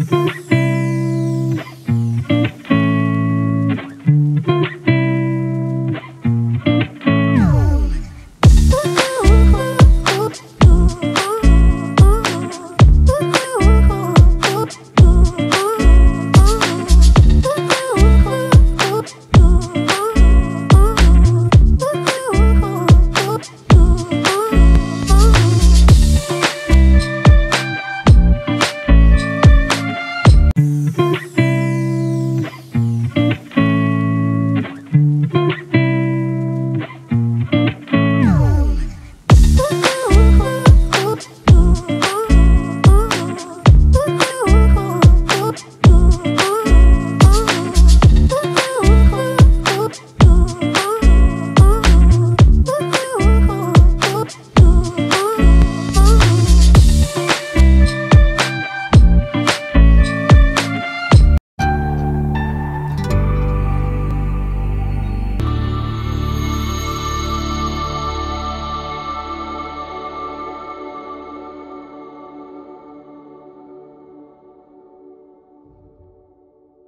Mm-hmm.